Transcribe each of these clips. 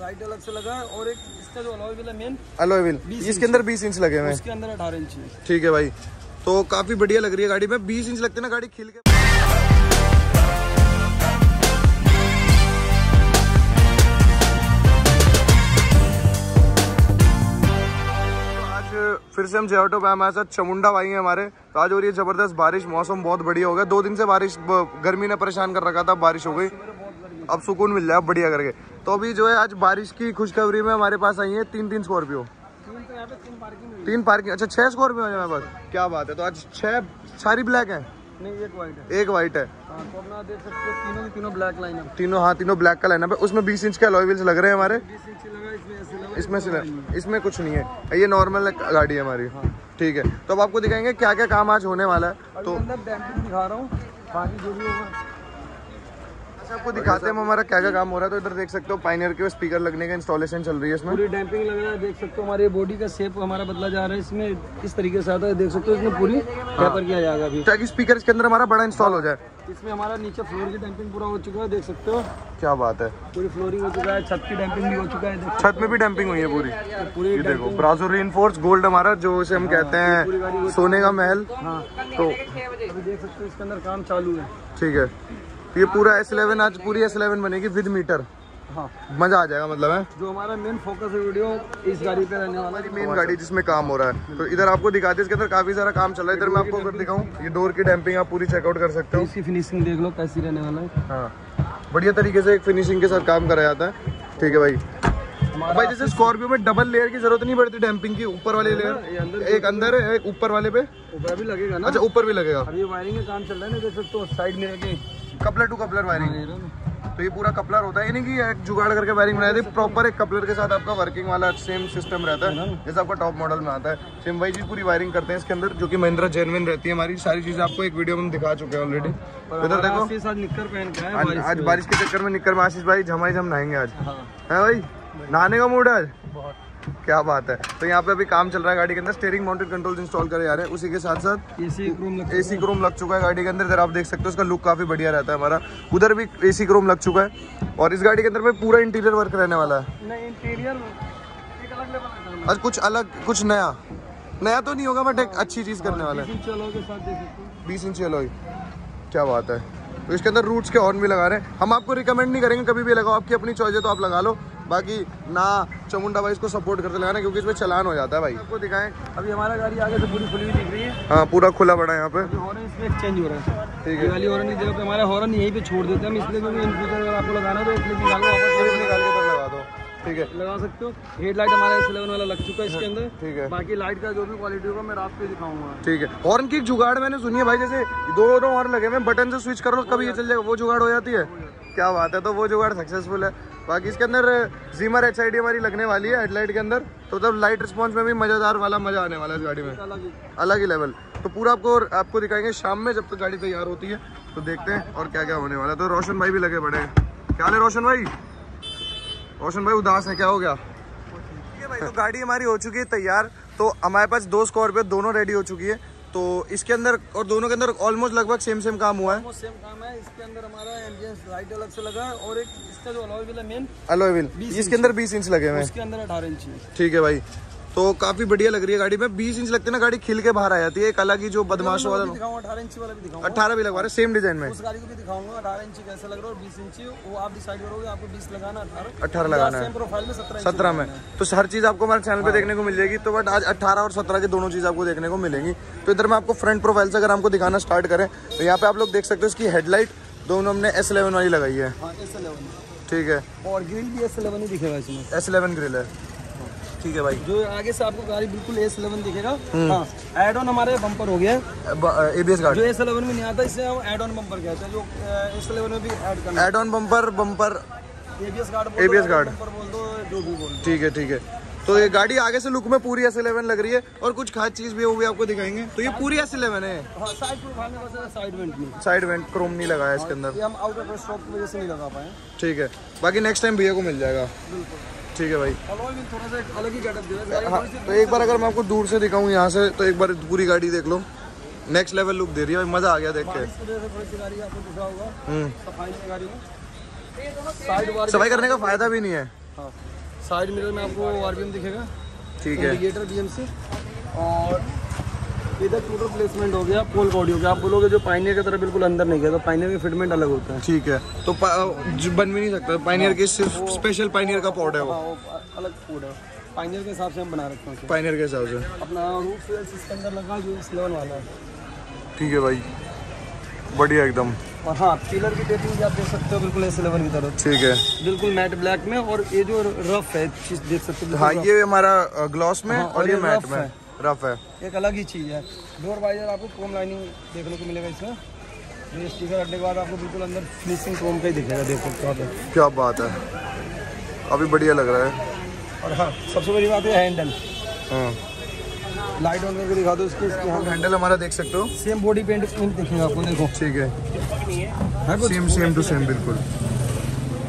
Light अलग से लगा है और एक इसका जो अलॉय व्हील है मेन एलोए व्हील इसके अंदर 20 इंच लगे हुए हैं। उसके अंदर अठारह इंच ठीक है भाई। तो काफ़ी बढ़िया लग रही है गाड़ी में। 20 इंच लगते ना गाड़ी खिल के। तो आज फिर से हम जेऑटो पे हमारे साथ चमुंडा भाई हैं हमारे। तो आज हो रही है ज़बरदस्त बारिश मौसम बहुत बढ़िया हो गया। दो दिन से बारिश गर्मी ने परेशान कर रखा था बारिश हो गई। अब सुकून मिल जाए बढ़िया करके। तो अभी जो है आज बारिश की खुशखबरी में हमारे पास आई है तीन तीन स्कॉर्पियो। तीन पार्किंग अच्छा छह स्कॉर्पियो है हमारे पास। क्या बात है तो आज छह सारी ब्लैक है? नहीं एक है। है। हाँ तो अपना देख सकते हो तीनों की तीनों ब्लैक लाइन है। तीनों हाँ तीनों ब्लैक का लाइनअप है उसमें बीस इंच के अलॉय व्हील्स लग रहे हैं हमारे। बीस इंच लगा इसमें इसमें इसमें कुछ नहीं है। ये नॉर्मल गाड़ी है हमारी। ठीक है। तो अब आपको दिखाएँगे क्या क्या काम आज होने वाला है। तो डैम्पिंग दिखा रहा हूँ। बाकी जो भी होगा। आपको दिखाते हैं हम हमारा क्या क्या काम हो रहा है तो इधर देख सकते हो पाइनियर के स्पीकर लगने का इंस्टॉलेशन चल रही है इसमें। पूरी डैम्पिंग लग रहा है देख सकते हो हमारे बॉडी का शेप हमारा बदला जा रहा है इसमें इस तरीके से आता है देख सकते हो इसमें पूरी टेपर किया जाएगा अभी। ताकि स्पीकर इसके अंदर हमारा बड़ा इंस्टॉल हो जाए। इसमें हमारा नीचे फ्लोर की डैम्पिंग पूरा हो चुका है देख सकते हो। क्या बात है। पूरी फ्लोरिंग हो चुका है छत की डैम्पिंग भी हो चुका है छत में भी डैम्पिंग हुई है पूरी। पूरी ये देखो ब्राजो री गोल्ड हमारा जो इसे हम कहते हैं सोने का महल। हाँ। तो अभी देख सकते हो इसके अंदर काम चालू है। ठीक है। तो ये पूरा एस इलेवन आज पूरी एस इलेवन बनेगी विद मीटर। हाँ। मज़ा आ जाएगा मतलब है? जो हमारा मेन फोकस है वीडियो इस गाड़ी पे रहने वाला। है मेन गाड़ी जिसमें काम हो रहा है। तो इधर आपको दिखाते हैं इसके अंदर काफ़ी सारा काम चल रहा है। इधर मैं आपको अगर दिखाऊँ ये डोर की डैम्पिंग आप पूरी चेकआउट कर सकते हो। इसकी फिनिशिंग देख लो कैसी रहने वाला है। हाँ। बढ़िया तरीके से एक फिनिशिंग के साथ काम कराया जाता है। ठीक है भाई। भाई जैसे स्कॉर्पियो में डबल लेयर की ज़रूरत नहीं पड़ती डैम्पिंग की ऊपर वाले लेयर एक अंदर है एक ऊपर वाले पे। ऊपर भी लगेगा ना? अच्छा ऊपर भी लगेगा। अभी वायरिंग का काम चल रहा है ना जैसे तो साइड में रखे। कपलर टू कपलर वायरिंग ना। तो ये पूरा कपलर होता है। ये नहीं कि एक जुगाड़ करके वायरिंग बनाई थी प्रॉपर एक कपलर के साथ आपका वर्किंग वाला सेम सिस्टम रहता है जैसे आपका टॉप मॉडल में आता है। सेम वही चीज़ पूरी वायरिंग करते हैं इसके अंदर जो कि महिंद्रा जेनविन रहती है हमारी। सारी चीज़ें आपको एक वीडियो में दिखा चुके हैं ऑलरेडी इधर देखो। निक्कर पहन के आज बारिश की चक्कर में निकल में आशीष भाई झमाई झम नहाएँगे आज। हाँ। है भाई? नहाने का मूड है आज? बहुत। क्या बात है। तो यहाँ पे अभी काम चल रहा है गाड़ी के अंदर। स्टेयरिंग माउंटेड कंट्रोल्स इंस्टॉल करे जा रहे हैं। उसी के साथ साथ एसी एक रूम लग एसी क्रोम लग चुका है गाड़ी के अंदर। इधर आप देख सकते हो उसका लुक काफ़ी बढ़िया रहता है हमारा। उधर भी एसी क्रोम लग चुका है। और इस गाड़ी के अंदर में पूरा इंटीरियर वर्क रहने वाला है। इंटीरियर आज कुछ अलग कुछ नया। नया तो नहीं होगा बट एक अच्छी चीज़ करने वाला है। है सकते हो। बीस इंची क्या बात है। तो इसके अंदर रूट्स के हॉर्न भी लगा रहे हैं। हम आपको रिकमेंड नहीं करेंगे कभी भी लगाओ। आपकी अपनी चॉइस है तो आप लगा लो। बाकी ना चमुंडा भाई इसको सपोर्ट करते लगाना क्योंकि इसमें चलान हो जाता है भाई। आपको दिखाएँ अभी हमारा गाड़ी आगे से पूरी खुली हुई दिख रही है। हाँ पूरा खुला पड़ा है यहाँ पे। अभी हॉर्न इसमें एक्सचेंज हो रहा है। ठीक है। वाली हॉर्न की जगह पे हमारा हॉर्न यहीं पे छोड़ देते हैं हम इसलिए क्योंकि इन फ्यूचर अगर आपको लगाना तो इसलिए निकाल के निकाल के लगा दो। ठीक है। लगा सकते हो। हेडलाइट हमारा एस इलेवन वाला लग चुका है इसके अंदर। ठीक है। बाकी लाइट का जो भी क्वालिटी होगा मैं रात पे दिखाऊँगा। ठीक है। हॉर्न की जुगाड़ मैंने सुनी है भाई जैसे दो दो हॉर्न लगे हुए बटन से स्विच करो कभी ये चल जाएगा वो जुगाड़ हो जाती है। क्या बात है तो वो जुगाड़ सक्सेसफुल है। बाकी इसके अंदर जीमर एचआईडी हमारी लगने वाली है हेडलाइट के अंदर। तो तब लाइट रिस्पॉन्स में भी मज़ेदार वाला मज़ा आने वाला है इस गाड़ी में। अलग ही। लेवल तो पूरा आपको आपको दिखाएँगे शाम में जब तक गाड़ी तैयार होती है। तो देखते हैं और क्या क्या होने वाला है। तो रोशन भाई भी लगे पड़े हैं। क्या हाल है रोशन भाई? रोशन भाई उदास है क्या हो गया? ठीक है भाई तो गाड़ी हमारी हो चुकी है तैयार। तो हमारे पास दो स्कॉर्पियो दोनों रेडी हो चुकी है। तो इसके अंदर और दोनों के अंदर ऑलमोस्ट लगभग सेम सेम काम हुआ है। सेम काम है। इसके अंदर हमारा एम्बियंस लाइट अलग से लगा है और एक इसका जो अलॉय व्हील है मेन अलॉय व्हील इसके अंदर 20 इंच लगे हुए हैं। इसके अंदर अठारह इंच ठीक है भाई। तो काफ़ी बढ़िया लग रही है गाड़ी। में 20 इंच लगते हैं ना गाड़ी खिल के बाहर आ जाती है। एक अलग ही जो बदमाशों वाला दिखाऊँगा अठारह इंची वाला भी दिखाऊँगा अट्ठारह भी लगवा रहे सेम डिज़ाइन में। उस गाड़ी को भी दिखाऊँगा अठारह इंची कैसा लग रहा है और बीस इंची वो आप डिसाइड करोगे आपको बीस लगाना अठारह। है। प्रोफ़ाइल में सत्रह सत्रह में। तो हर चीज़ आपको हमारे चैनल पे देखने को मिल जाएगी तो बट आज अठारह और सत्रह की दोनों चीज़ आपको देखने को मिलेंगी। तो इधर में आपको फ्रंट प्रोफ़ाइल से अगर हमको दिखाना स्टार्ट करें तो यहाँ पे आप लोग देख सकते हो इसकी हेडलाइट दोनों हमने एस वाली लगाई है। हाँ ठीक है। और ग्रिल भी एस ही दिखेगा इसमें। एस ग्रिल है। ठीक है भाई। जो आगे से आपको गाड़ी बिल्कुल एस इलेवन दिखेगा। हाँ एड ऑन हमारे बम्पर हो गया। है एबीएस जो एस इलेवन में नहीं आता इसे हम एड ऑन बम्पर कहते हैं। जो एस इलेवन में भी ऐड करना। Add on bumper bumper ABS guard ABS guard। Bumper बोल दो जो भी बोल ठीक है ठीक है। तो ये गाड़ी आगे से लुक में पूरी एस इलेवन लग रही है और कुछ खास चीज़ भी है वो भी आपको दिखाएँगे। तो ये पूरी एस इलेवन है। हाँ side vent side vent chrome नहीं लगा है इसके अंदर हम आउटर स्टॉक की वजह से नहीं लगा पाए। ठीक है। बाकी नेक्स्ट टाइम भैया को मिल जाएगा। ठीक है भाई। थोड़ा सा अलग ही गेटअप दे हाँ। तो एक बार अगर मैं आपको दूर से दिखाऊँ यहाँ से तो एक बार पूरी गाड़ी देख लो। नेक्स्ट लेवल लुक दे रही है मज़ा आ गया देख के। हम्म। सफ़ाई करने का फ़ायदा भी नहीं है। हाँ। साइड मिरर में आपको आरबीएम दिखेगा। ठीक है। और इधर टोटल प्लेसमेंट हो गया पोल बॉडी हो गया। आप बोलोगे जो पाइनियर की तरह बिल्कुल अंदर नहीं गया तो पाइनियर का फिटमेंट अलग होता है। ठीक है। तो बन भी नहीं सकता। पाइनियर की सिर्फ़ स्पेशल पाइनियर का पॉट है वो। अलग फ़ूड है। पाइनियर के हिसाब से हम बना रखते हैं पाइनियर के हिसाब से। अपना रूफ अंदर लगा जो इस लेवल वाला है। ठीक है भाई। बढ़िया एकदम। और हाँ पिलर की भी आप देख सकते हो बिल्कुल एस इलेवन की तरह। ठीक है। बिल्कुल मैट ब्लैक में और ये जो रफ है देख सकते हो हाँ ये हमारा ग्लॉस में हाँ, और और ये ये मैट में। रफ है। एक अलग ही चीज़ है। डोर वाइजर आपको क्रोम लाइनिंग देखने को मिलेगा इसमें। ये स्टिकर हटने के बाद आपको बिल्कुल अंदर फिनिशिंग क्रोम का ही दिखेगा देख सकते हो आप। क्या बात है। अभी बढ़िया लग रहा है। और हाँ सबसे बड़ी बात है हैंडल हाँ। लाइट ऑन करके दिखा दो इसकी इसकी हैंडल हमारा देख सकते हो। सेम बॉडी पेंट दिखेगा आपको देखो। ठीक है। है सेम सेम टू सेम बिल्कुल।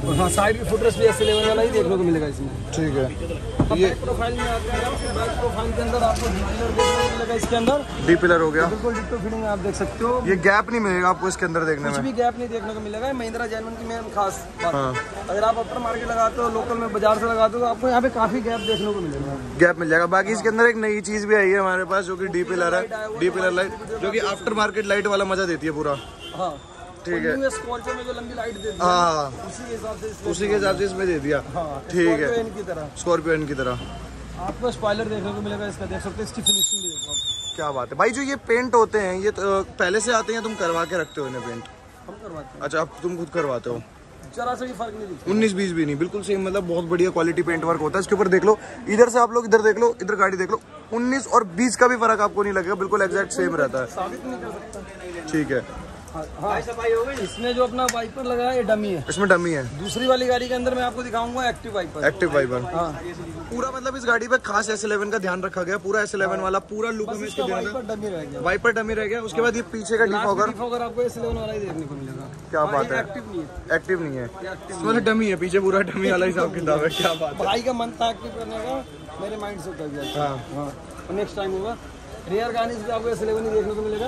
और हाँ साइड फुटरेस्ट भी एस इलेवन वाला ही देखने को मिलेगा इसमें। ठीक है। ये प्रोफ़ाइल में आते हैं आपको बैक प्रोफ़ाइल के अंदर आपको डिटेलर देखने को मिलेगा इसके अंदर। डी पिलर हो गया। बिल्कुल डिट्टो फिटिंग आप देख सकते हो। ये गैप नहीं मिलेगा आपको इसके अंदर देखने कुछ में। भी गैप नहीं देखने को मिलेगा महिंद्रा जैनवन की मेन खास बात। हाँ। अगर आप अपर मार्केट लगाते हो लोकल में बाज़ार से लगाते हो तो आपको यहाँ पे काफ़ी गैप देखने को मिलेगा। गैप मिल जाएगा। बाकी इसके अंदर एक नई चीज़ भी आई है हमारे पास जो कि डी पिलर है। डी पिलर लाइट जो की आफ्टर मार्केट लाइट वाला मज़ा देती है पूरा। हाँ। ठीक है। स्कॉर्पियो में जो लंबी लाइट देती है हाँ। उसी के हिसाब से इसमें उसी के हिसाब से इसमें दे दिया। हाँ ठीक है। स्कॉर्पियन की तरह। आपको स्पॉइलर देखने को मिलेगा इसका देख सकते हो इसकी फिनिशिंग देखो क्या बात है। भाई जो ये पेंट होते हैं ये तो, पहले से आते हैं तुम करवा के रखते हो इन्हें पेंट हम करवाते हैं। अच्छा अब तुम खुद करवाते हो। जरा सा भी फ़र्क नहीं दिखता। उन्नीस बीस भी नहीं बिल्कुल सेम मतलब बहुत बढ़िया क्वालिटी पेंट वर्क होता है। इसके ऊपर देख लो इधर से आप लोग इधर देख लो इधर गाड़ी देख लो। उन्नीस और बीस का भी फ़र्क आपको नहीं लगेगा बिल्कुल एग्जैक्ट सेम रहता है। ठीक है। हाँ, हाँ। सफ़ाई हो गई? इसमें जो अपना वाइपर लगा है ये डमी है। इसमें डमी है। दूसरी वाली गाड़ी के अंदर मैं आपको दिखाऊँगा एक्टिव वाइपर। Active wiper. हाँ। पूरा मतलब इस गाड़ी पे खास एस इलेवन का ध्यान रखा गया पूरा एस इलेवन वाला पूरा लुक हमें इसके वाइपर डमी रह गया। वाइपर डमी रह गया उसके बाद ये पीछे का डिफॉगर डिफॉगर आपको एस इलेवन वाला ही देखने को मिलेगा। क्या हाँ, बात है। एक्टिव नहीं है। एक्टिव नहीं है। इसमें तो डमी है पीछे पूरा डमी वाला हिसाब किताब है क्या बात भाई का मन था एक्टिव करने का मेरे माइंड से कर दिया हाँ। हाँ। नेक्स्ट टाइम होगा रियर गानिस भी आपको एस इलेवन ही देखने को मिलेगा।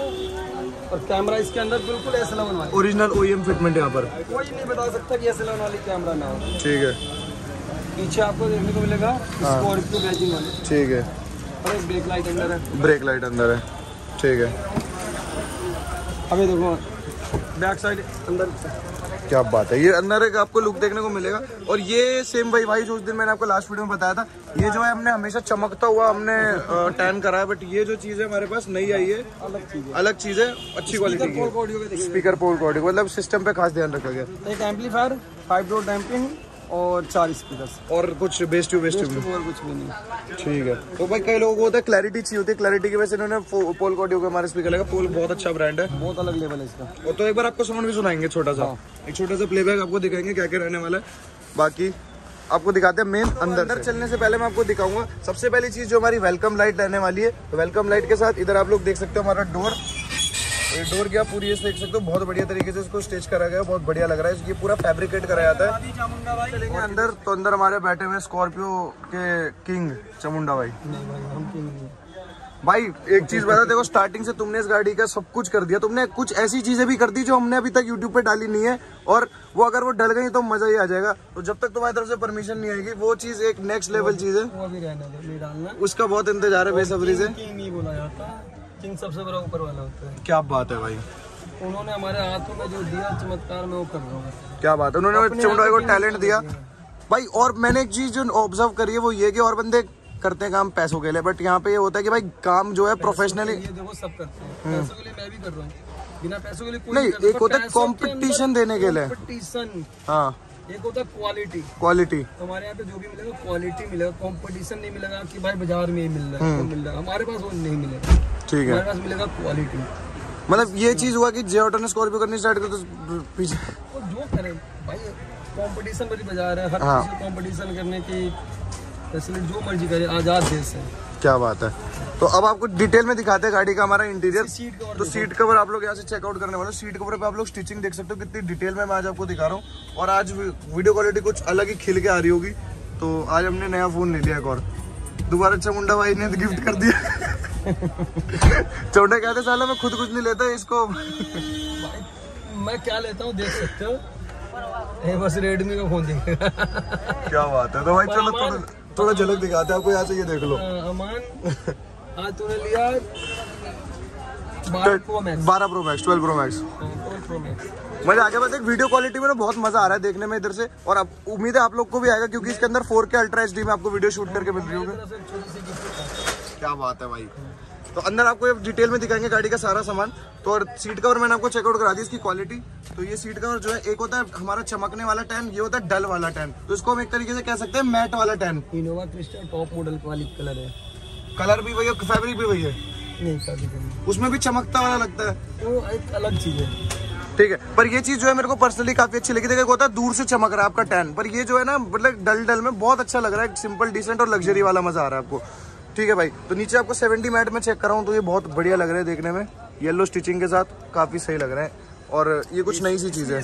और कैमरा इसके अंदर बिल्कुल एस इलेवन वाला ओरिजिनल ओईएम फिटमेंट यहाँ पर। कोई नहीं बता सकता कि एस इलेवन वाली कैमरा ना हो। ठीक है। पीछे आपको देखने को मिलेगा हाँ। स्कॉर्पियो बैजिंग वाली। ठीक है। और एक ब्रेक लाइट अंदर है। ब्रेक लाइट अंदर है। ठीक है। अभी देखो बैक साइड अंदर। क्या बात है। ये अंदर एक आपको लुक देखने को मिलेगा। और ये सेम भाई भाई जो उस दिन मैंने आपको लास्ट वीडियो में बताया था ये जो है हमने हमेशा चमकता हुआ हमने टैन करा है बट ये जो चीज़ है हमारे पास नई आई है। अलग चीज़ है। अलग चीज़ है अच्छी क्वालिटी की ऑडियो स्पीकर पोल कोडिंग मतलब सिस्टम पे खास ध्यान रखा गया। एक एम्पलीफायर फाइव डोर डैम्पिंग और चार स्पीकर और कुछ बेस्ट टू बेस्ट और कुछ भी नहीं। ठीक है। तो भाई कई लोगों को होता है क्लैरिटी चाहिए होती है। क्लैरिटी की वजह से इन्होंने पोल कोडियो का हमारे स्पीकर लगा। पोल बहुत अच्छा ब्रांड है। बहुत अलग लेवल है इसका। और तो एक बार आपको साउंड भी सुनाएँगे छोटा सा। एक छोटा सा प्लेबैक आपको दिखाएँगे क्या क्या रहने वाला है। बाकी आपको दिखाते हैं मेन अंदर अंदर चलने से पहले मैं आपको दिखाऊँगा। सबसे पहली चीज़ जो हमारी वेलकम लाइट रहने वाली है। वेलकम लाइट के साथ इधर आप लोग देख सकते हो हमारा डोर ये डोर की आप पूरी ये देख सकते हो बहुत बढ़िया तरीके से इसको स्टेज करा गया बहुत बढ़िया लग रहा है ये पूरा फैब्रिकेट करा जाता है। चलेंगे अंदर तो अंदर हमारे बैठे हुए स्कॉर्पियो के किंग चमुंडा भाई। भाई हम क्यों नहीं भाई एक चीज़ बता देखो स्टार्टिंग से तुमने इस गाड़ी का सब कुछ कर दिया तुमने कुछ ऐसी चीज़ें भी कर दी जो हमने अभी तक यूट्यूब पे डाली नहीं है और वो अगर वो डल गई तो मज़ा ही आ जाएगा। तो जब तक तुम्हारी तरफ़ से परमिशन नहीं आएगी वो चीज़ एक नेक्स्ट लेवल चीज़ है। वो भी रहने दो उसका बहुत इंतज़ार है बेसब्री से। नहीं बोला जाता। किंग सबसे बड़ा ऊपर वाला होता है। क्या बात है भाई। उन्होंने हमारे हाथों में जो दिया चमत्कार मैं वो कर रहा हूँ। क्या बात है। उन्होंने चमुंडा को टैलेंट दिया। भाई और मैंने एक चीज़ जो ऑब्ज़र्व करी है वो ये कि और बंदे करते हैं काम पैसों के लिए बट यहाँ पे ये होता है कि भाई काम जो है प्रोफेशनली देखो सब करते हैं। पैसों के लिए मैं भी कर रहा हूँ। बिना पैसों के लिए कोई नहीं, एक होता है पैसों के अंदर competition देने के लिए। competition, हाँ। एक होता है क्वालिटी क्वालिटी हमारे यहाँ पे जो भी मिलेगा क्वालिटी मिलेगा। कंपटीशन नहीं मिलेगा कि भाई बाज़ार में ही मिल रहा है तो मिल रहा है। हमारे पास वो नहीं मिलेगा। ठीक है। हमारे पास मिलेगा क्वालिटी मतलब ये चीज़ हुआ कि जे ऑटो ने स्कॉर्पियो करनी स्टार्ट कर तो पीछे और जो करे भाई कंपटीशन वाली बाज़ार है। हर हाँ। कंपटीशन करने की फैसिलिटी जो मर्ज़ी करे आज़ाद देश है। क्या बात है। तो अब आपको डिटेल में दिखाते हैं गाड़ी का हमारा इंटीरियर सीट कवर तो सीट कवर आप लोग यहाँ से चेकआउट करने वाले सीट कवर पे आप लोग स्टिचिंग देख सकते हो कितनी डिटेल में मैं आज आपको दिखा रहा हूँ। और आज वीडियो क्वालिटी कुछ अलग ही खिल के आ रही होगी। तो आज हमने नया फ़ोन ले लिया एक और। दोबारा चमुंडा भाई ने गिफ्ट कर दिया। चौंडा कहते साला मैं खुद कुछ नहीं लेता इसको मैं क्या लेता हूँ देख सकते हो। बस रेडमी का फ़ोन दिखेगा क्या बात है। तो भाई चलो थोड़ा झलक दिखाते हैं आपको यहाँ से ये देख लो। हाँ, अमान तूने लिया बारह pro max twelve pro max मज़ा आ गया बस एक वीडियो क्वालिटी में ना बहुत मज़ा आ रहा है देखने में इधर से और अब उम्मीद है आप लोग को भी आएगा क्योंकि इसके अंदर फोर के अल्ट्रा एचडी में आपको वीडियो शूट करके मिल रही होगी। क्या बात है भाई। तो अंदर आपको ये डिटेल में दिखाएँगे गाड़ी का सारा सामान। तो और सीट कवर मैंने आपको चेकआउट करा दी इसकी क्वालिटी तो ये सीट कवर जो है एक होता है हमारा चमकने वाला टैन ये होता है डल वाला टैन तो इसको हम एक तरीके से कह सकते हैं मैट वाला tan Innova Crysta top model वाली कलर है। कलर भी वही है फैब्रिक भी वही है। नहीं उसमें भी चमकता वाला लगता है। वो एक अलग चीज़ है। ठीक है पर ये चीज़ जो है मेरे को पर्सनली काफ़ी अच्छी लगी। देखिए होता है दूर से चमक रहा है आपका टैन पर ये जो है ना मतलब डल डल में बहुत अच्छा लग रहा है। सिंपल डिसेंट और लग्जरी वाला मज़ा आ रहा है आपको। ठीक है भाई तो नीचे आपको 70 मैट में चेक कर रहा हूँ तो ये बहुत बढ़िया लग रहा है देखने में। येलो स्टिचिंग के साथ काफ़ी सही लग रहे हैं। और ये कुछ नई सी चीज़ है।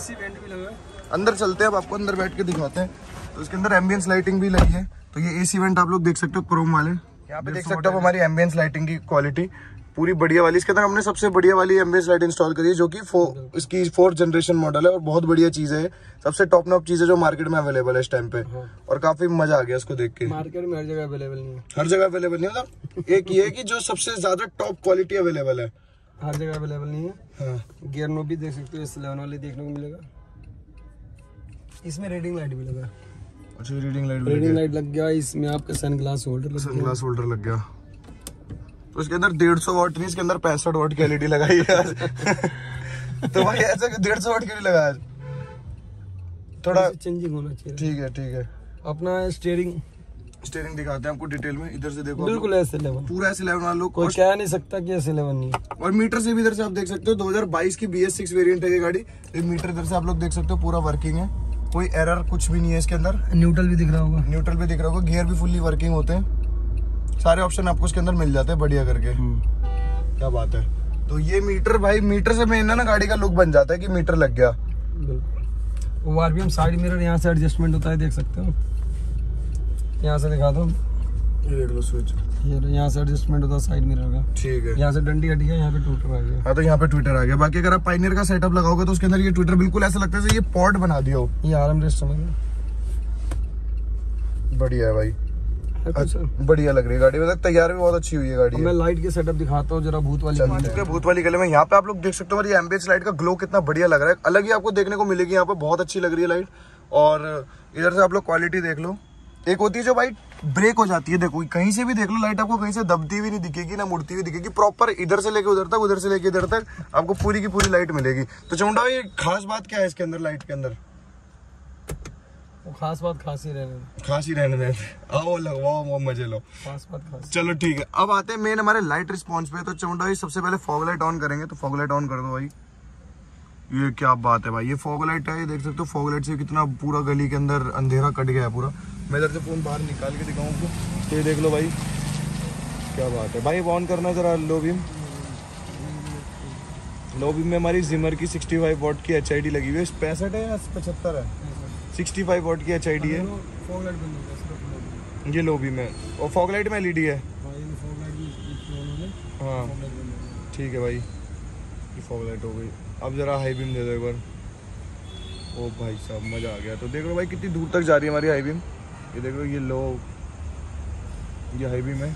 अंदर चलते हैं अब आपको अंदर बैठ के दिखाते हैं। तो इसके अंदर एम्बियंस लाइटिंग भी लगी है। तो ये एसी वेंट आप लोग देख सकते हो क्रोम वाले। यहाँ पे देख सकते हो हमारी एम्बियंस लाइटिंग की क्वालिटी पूरी बढ़िया वाली। इसके अंदर हमने सबसे बढ़िया वाली एम्बियंस लाइट इंस्टॉल करी है जो कि फो, इसकी फोर्थ जनरेशन मॉडल है और बहुत बढ़िया चीज़ है। सबसे टॉप नॉप चीज़ है जो मार्केट में अवेलेबल है इस टाइम पे। और काफ़ी मज़ा आ गया इसको देख के। मार्केट में हर जगह अवेलेबल नहीं है। हर जगह अवेलेबल नहीं मतलब एक ये है कि जो सबसे ज़्यादा टॉप क्वालिटी अवेलेबल है। हर जगह अवेलेबल नहीं है। हाँ। गियर नोब भी देख सकते हो इस लेवन वाले देखने को मिलेगा। इसमें रेडिंग लाइट भी लगा। अच्छा रीडिंग लाइट रेडिंग लाइट लग गया इसमें आपका sunglass holder sunglass holder लग गया। तो इसके अंदर डेढ़ सौ वॉट नहीं इसके अंदर पैंसठ वॉट की एलईडी लगाई है आज। तो भाई ऐसा डेढ़ सौ वॉट की नहीं लगा आज? थोड़ा चेंजिंग होना चाहिए। ठीक है ठीक है। अपना स्टेयरिंग स्टेयरिंग दिखाते हैं आपको डिटेल में। इधर से देखो बिल्कुल ऐसे लेवन पूरा ऐसे लेवन वाला कोई कह नहीं सकता कि ऐसे लेवन नहीं और मीटर से भी इधर से आप देख सकते हो 2022 की बी एस सिक्स वेरियंट है ये गाड़ी। ये मीटर इधर से आप लोग देख सकते हो पूरा वर्किंग है। कोई एरर कुछ भी नहीं है इसके अंदर। न्यूट्रल भी दिख रहा होगा। न्यूट्रल भी दिख रहा होगा गियर भी फुल्ली वर्किंग होते हैं। सारे ऑप्शन आपको इसके अंदर मिल जाते हैं बढ़िया करके। क्या बात है। तो ये मीटर भाई मीटर से मेन ना गाड़ी का लुक बन जाता है कि मीटर लग गया। वो आरबीएम साइड मिरर यहाँ से एडजस्टमेंट होता है देख सकते हो। यहाँ से दिखा दो। ये स्विच ये यहाँ से एडजस्टमेंट होता है साइड मिरर का। ठीक है। यहाँ से डंडी हट गया यहाँ पे टूटर आ गया। हाँ तो यहाँ पे ट्विटर आ गया। बाकी अगर आप पाइनियर का सेटअप लगाओगे तो उसके अंदर ये ट्विटर बिल्कुल ऐसा लगता है ये पॉड बना दिया हो। ये आराम रेस्ट समझ बढ़िया है भाई। है? बढ़िया लग रही है गाड़ी। मतलब तैयार भी बहुत अच्छी हुई है गाड़ी मैं लाइट के सेटअप दिखाता हूँ जरा भूत वाली भूत वाली गले में यहाँ पे आप लोग देख सकते हो हमारी एम्बियंस लाइट का ग्लो कितना बढ़िया लग रहा है। अलग ही आपको देखने को मिलेगी यहाँ पे बहुत अच्छी लग रही है लाइट और इधर से आप लोग क्वालिटी देख लो। एक होती है जो भाई ब्रेक हो जाती है देखो कहीं से भी देख लो लाइट आपको कहीं से दबती हुई नहीं दिखेगी ना मुड़ती हुई दिखेगी। प्रॉपर इधर से लेके उधर तक उधर से लेके इधर तक आपको पूरी की पूरी लाइट मिलेगी। तो चौंडा ये खास बात क्या है इसके अंदर लाइट के अंदर? खास बात खास ही रहने दो। खास ही रहने दें। आओ लगवाओ वो मज़े लो। खास बात खास। चलो ठीक है। अब आते हैं मेन हमारे लाइट रिस्पॉन्स पे। तो चौंडा भाई सबसे पहले फॉग लाइट ऑन करेंगे तो फॉग लाइट ऑन कर दो भाई। ये क्या बात है भाई। ये फॉग लाइट है ये देख सकते हो फॉग लाइट से कितना पूरा गली के अंदर अंधेरा कट गया है पूरा। मैं इधर से फ़ोन बाहर निकाल के दिखाऊँ आपको। तो ये देख लो भाई। क्या बात है। भाई ऑन करना जरा लो बीम लो बीम में हमारी जिमर की 65 वॉट की एच लगी हुई है। पैंसठ है या पचहत्तर है? 65 वॉट की एच है। लाइट बंद हो। ये लो बीम है। और फॉग लाइट में एलईडी है। हाँ हाँ हो। ठीक है भाई। ये फॉग लाइट हो गई। अब जरा हाई बीम दे दो एक बार। ओ भाई साहब मज़ा आ गया। तो देख लो भाई कितनी दूर तक जा रही है हमारी हाई बीम ये देख लो ये लो ये हाई बीम है।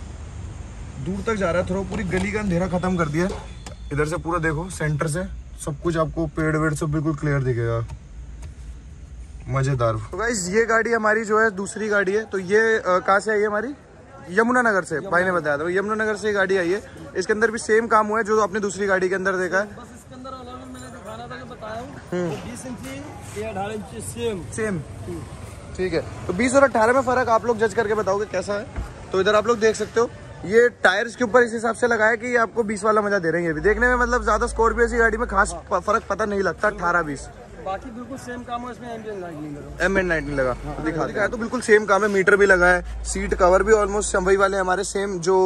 दूर तक जा रहा है थोड़ा पूरी गली का अंधेरा खत्म कर दिया इधर से पूरा देखो सेंटर से। सब कुछ आपको पेड़ वेड़ सब बिल्कुल क्लियर दिखेगा। मज़ेदार। तो गाइस ये गाड़ी हमारी जो है दूसरी गाड़ी है। तो ये कहाँ से आई है हमारी? यमुनानगर से। भाई ने बताया था। यमुनानगर से ये गाड़ी आई है। इसके अंदर भी सेम काम हुआ है जो आपने दूसरी गाड़ी के अंदर देखा है। बस इसके अंदर अलग मैंने दिखाना था कि बताया हूँ। वो बीस इंची अठारह इंची सेम सेम ठीक है। तो 20 और 18 में फ़र्क आप लोग जज करके बताओगे कैसा है। तो इधर आप लोग देख सकते हो ये टायर्स के ऊपर इस हिसाब से लगाया कि ये आपको 20 वाला मज़ा दे रहे हैं। ये भी देखने में मतलब ज़्यादा स्कॉर्पियो की गाड़ी में खास फ़र्क पता नहीं लगता अठारह बीस। बाकी बिल्कुल सेम काम है, इसमें नाइट नहीं दिखा दिखा। तो बिल्कुल सेम काम है मीटर भी लगा है सीट कवर भी ऑलमोस्ट शंभई वाले हमारे सेम जो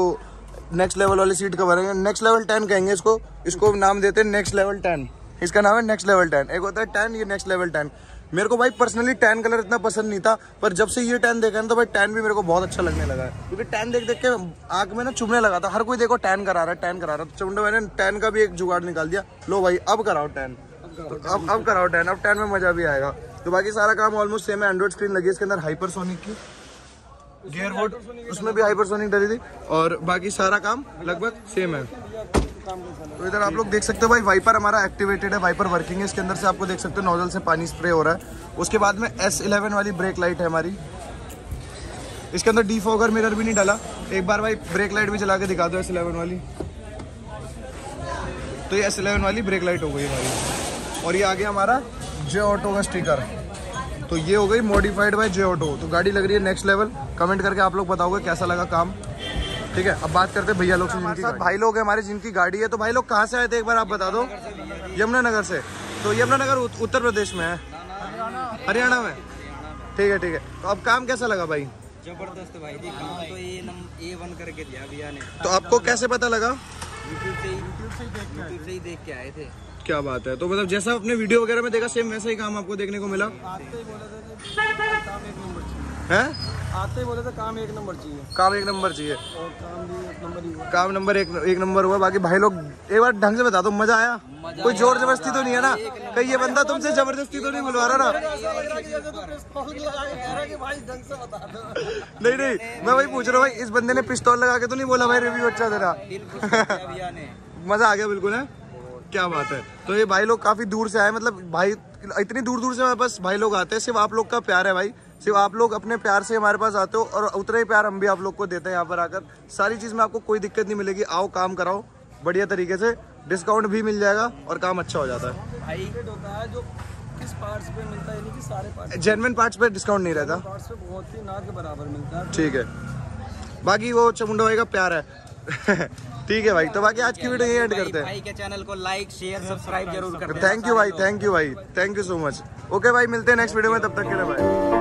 नेक्स्ट लेवल वाले सीट कवर है। नेक्स्ट लेवल टेन कहेंगे इसको। इसको नाम देते हैं नेक्स्ट लेवल टेन इसका नाम है नेक्स्ट लेवल टेन एक होता है टेन ये नेक्स्ट लेवल टेन मेरे को भाई पर्सनली टैन कलर इतना पसंद नहीं था, पर जब से ये टैन देखा ना तो भाई टैन भी मेरे को बहुत अच्छा लगने लगा है। क्योंकि टैन देख देख के आँख में ना चुभने लगा था। हर कोई देखो टैन करा रहा है टैन करा रहा है। तो चुंडे मैंने टैन का भी एक जुगाड़ निकाल दिया। लो भाई, अब कराओ टैन अब अब कराओ टेन अब टेन में मज़ा भी आएगा। तो बाकी सारा काम ऑलमोस्ट सेम है एंड्रॉइड स्क्रीन लगी इसके अंदर हाइपरसोनिक की। गियर वोट उसमें भी हाइपरसोनिक डली थी। और बाकी सारा काम लगभग सेम है। तो इधर आप लोग देख सकते हो भाई वाइपर हमारा एक्टिवेटेड है वाइपर वर्किंग है। इसके अंदर से आपको देख सकते हो नोजल से पानी स्प्रे हो रहा है। उसके बाद में एस इलेवन वाली ब्रेक लाइट है हमारी। इसके अंदर डी फोगर मिरर भी नहीं डाला। एक बार भाई ब्रेक लाइट भी चला के दिखा दो एस इलेवन वाली। तो ये एस इलेवन वाली ब्रेक लाइट हो गई हमारी। और ये आ गया हमारा जे ऑटो का स्टिकर तो ये हो गई मॉडिफाइड बाय जे ऑटो तो गाड़ी लग रही है नेक्स्ट लेवल कमेंट करके आप लोग बताओगे कैसा लगा काम। ठीक है अब बात करते हैं भैया लोग से जिनकी साथ भाई लोग हैं हमारे जिनकी गाड़ी है। तो भाई लोग कहाँ से आए थे? एक बार आप बता दो। यमुनानगर से। तो यमुनानगर उत- उत्तर प्रदेश में है। हरियाणा में। ठीक है ठीक है। तो अब काम कैसा लगा भाई? ज़बरदस्त भाई जी काम तो ए नम ए वन करके दिया भैया ने। तो आपको कैसे पता लगा? यूट्यूब से यूट्यूब से ही देख के आए थे। क्या बात है? तो मतलब जैसा आपने वीडियो वगैरह में देखा सेम वैसा ही काम आपको देखने को मिला? ही? आते ही बोले काम एक नंबर चाहिए। काम एक नंबर चाहिए और काम भी एक नंबर ही काम नंबर एक एक नंबर हुआ। बाकी भाई लोग, एक बार ढंग से बता दो, मज़ा आया? कोई ज़ोर ज़बरदस्ती तो नहीं है ना? कहीं ये बंदा तुमसे ज़बरदस्ती तो नहीं बुलवा रहा ना? नहीं नहीं, मैं वही पूछ रहा हूँ भाई, इस बंदे ने पिस्तौल लगा के तो नहीं बोला भाई रिव्यू अच्छा दे रहा मज़ा आ गया बिल्कुल, है? क्या बात है? तो ये भाई लोग काफ़ी दूर से आए मतलब भाई इतनी दूर दूर से हमारे पास भाई लोग आते हैं सिर्फ़ आप लोग का प्यार है भाई। सिर्फ़ आप लोग अपने प्यार से हमारे पास आते हो और उतना ही प्यार हम भी आप लोग को देते हैं यहाँ पर आकर। सारी चीज़ में आपको कोई दिक्कत नहीं मिलेगी आओ काम कराओ बढ़िया तरीके से। डिस्काउंट भी मिल जाएगा और काम अच्छा हो जाता है। भाई होता है जो किस पार्ट्स पे मिलता है कि सारे पार्ट्स जेनविन पार्ट्स पे डिस्काउंट नहीं रहता। पार्ट्स पे बहुत ही ना के बराबर मिलता है। ठीक है। बाकी वो चमुंडा भाई का प्यार है। ठीक है भाई तो बाकी आज की वीडियो यही एंड करते हैं। भाई के चैनल को लाइक शेयर सब्सक्राइब ज़रूर करते थैंक यू भाई थैंक यू भाई thank you so much okay भाई मिलते हैं नेक्स्ट वीडियो में तब तक के लिए भाई